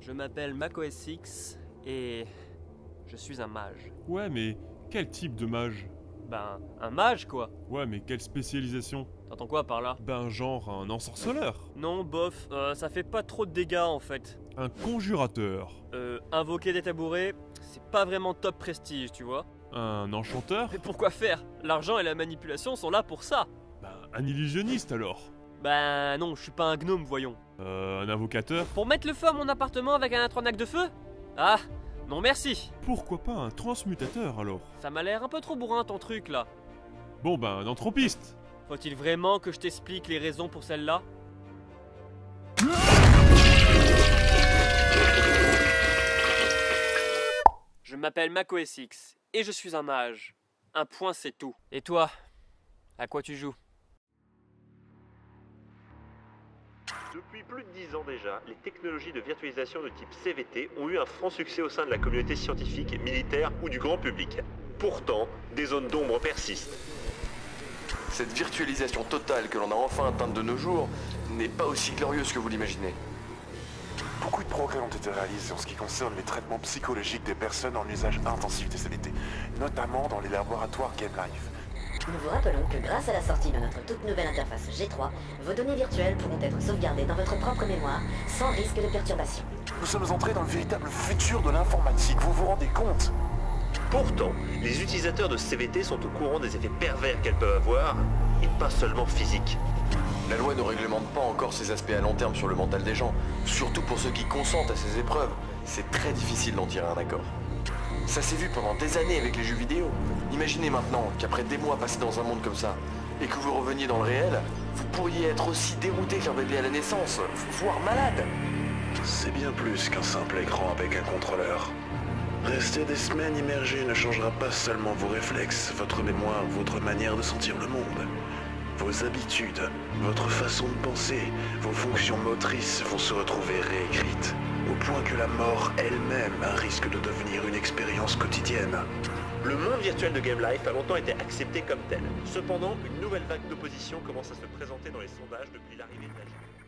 Je m'appelle MacOSX et je suis un mage. Ouais, mais quel type de mage? Ben, un mage quoi. Ouais, mais quelle spécialisation? T'entends quoi par là? Ben, genre un ensorceleur. Non, bof, euh, ça fait pas trop de dégâts en fait. Un conjurateur. Euh, invoquer des tabourets, c'est pas vraiment top prestige, tu vois. Un enchanteur? Mais pourquoi faire? L'argent et la manipulation sont là pour ça. Ben, un illusionniste alors Ben non, je suis pas un gnome, voyons. Euh, un invocateur? Pour mettre le feu à mon appartement avec un intronac de feu? Ah, non merci Pourquoi pas un transmutateur alors? Ça m'a l'air un peu trop bourrin ton truc là. Bon ben, un anthropiste Faut-il vraiment que je t'explique les raisons pour celle-là? Je m'appelle MacOSX et je suis un mage. Un point c'est tout. Et toi? À quoi tu joues? Depuis plus de 10 ans déjà, les technologies de virtualisation de type CVT ont eu un franc succès au sein de la communauté scientifique, militaire ou du grand public. Pourtant, des zones d'ombre persistent. Cette virtualisation totale que l'on a enfin atteinte de nos jours n'est pas aussi glorieuse que vous l'imaginez. Beaucoup de progrès ont été réalisés en ce qui concerne les traitements psychologiques des personnes en usage intensif des CVT, notamment dans les laboratoires Game Life. Nous vous rappelons que grâce à la sortie de notre toute nouvelle interface G3, vos données virtuelles pourront être sauvegardées dans votre propre mémoire sans risque de perturbation. Nous sommes entrés dans le véritable futur de l'informatique, vous vous rendez compte? Pourtant, les utilisateurs de CVT sont au courant des effets pervers qu'elles peuvent avoir, et pas seulement physiques. La loi ne réglemente pas encore ces aspects à long terme sur le mental des gens, surtout pour ceux qui consentent à ces épreuves. C'est très difficile d'en tirer un accord. Ça s'est vu pendant des années avec les jeux vidéo. Imaginez maintenant qu'après des mois passés dans un monde comme ça, et que vous reveniez dans le réel, vous pourriez être aussi dérouté qu'un bébé à la naissance, voire malade. C'est bien plus qu'un simple écran avec un contrôleur. Rester des semaines immergé ne changera pas seulement vos réflexes, votre mémoire, votre manière de sentir le monde. Vos habitudes, votre façon de penser, vos fonctions motrices vont se retrouver réécrites, la mort elle-même risque de devenir une expérience quotidienne. Le monde virtuel de Game Life a longtemps été accepté comme tel. Cependant, une nouvelle vague d'opposition commence à se présenter dans les sondages depuis l'arrivée de la